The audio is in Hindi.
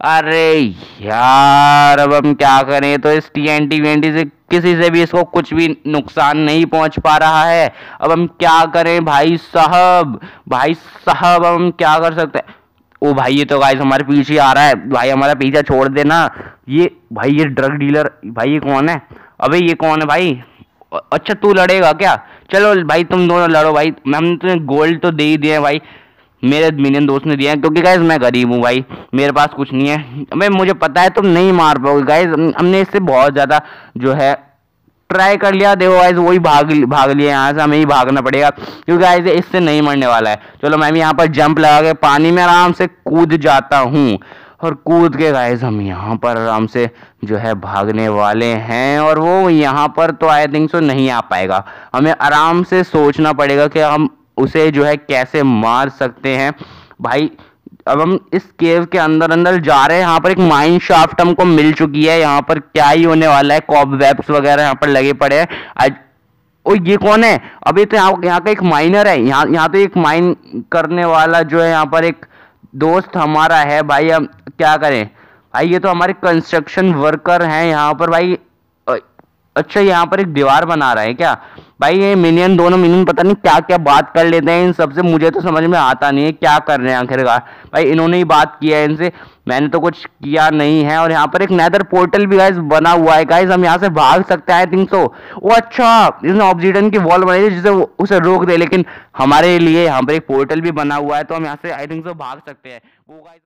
अरे यार, अब हम क्या करें? तो इस टी एन टी वी से किसी से भी इसको कुछ भी नुकसान नहीं पहुँच पा रहा है। अब हम क्या करें भाई साहब? भाई साहब हम क्या कर सकते हैं? ओ भाई, ये तो गाइस हमारे पीछे आ रहा है। भाई, हमारा पीछा छोड़ देना। ये, भाई, ये ड्रग डीलर भाई, ये कौन है? अबे, ये कौन है भाई? अच्छा तू लड़ेगा क्या? चलो भाई, तुम दोनों लड़ो भाई। हम तुम्हें गोल्ड तो दे ही दिए भाई। मेरे मिलियन दोस्त ने दिया है, क्योंकि गाइज़ मैं गरीब हूँ भाई। मेरे पास कुछ नहीं है। मैं, मुझे पता है तुम नहीं मार पाओगे। गाइज़ हमने इससे बहुत ज़्यादा जो है ट्राई कर लिया। देखो गाइज़ वही भाग भाग लिया यहाँ से, हमें ही भागना पड़ेगा। क्योंकि गाइज़ इससे नहीं मरने वाला है। चलो, मैं भी यहाँ पर जंप लगा के पानी में आराम से कूद जाता हूँ। और कूद के गाइज़ हम यहाँ पर आराम से जो है, भागने वाले हैं। और वो यहाँ पर तो आई थिंक सो नहीं आ पाएगा। हमें आराम से सोचना पड़ेगा कि हम उसे जो है कैसे मार सकते हैं? भाई, अब हम इस केव के अंदर अंदर जा रहे हैं। यहाँ पर एक माइन शाफ्ट हमको मिल चुकी है। यहाँ पर क्या ही होने वाला है? कॉब वेब्स वगैरह यहाँ पर लगे पड़े हैं। आज ओ ये कौन है? अभी तो यहाँ यहाँ का एक माइनर है। यहाँ यहाँ तो एक माइन करने वाला जो है यहाँ पर एक दोस्त हमारा है। भाई हम क्या करें? भाई, ये तो हमारे कंस्ट्रक्शन वर्कर हैं यहाँ पर। भाई अच्छा यहाँ पर एक दीवार बना रहा है क्या? भाई, ये मिनियन दोनों मिनियन पता नहीं क्या क्या बात कर लेते हैं इन सबसे मुझे तो समझ में आता नहीं है क्या कर रहे हैं आखिरकार। भाई, इन्होंने ही बात किया है इनसे। मैंने तो कुछ किया नहीं है और यहाँ पर एक नैदर पोर्टल भी गाइस बना हुआ है। गाइज़ हम यहाँ से भाग सकते हैं आई थिंक सो वो अच्छा! इसने ऑब्जिडन की वॉल बनाई है जिसे उसे रोक दे, लेकिन हमारे लिए यहाँ पर एक पोर्टल भी बना हुआ है तो हम यहाँ से आई थिंक सो भाग सकते हैं। वो गाइस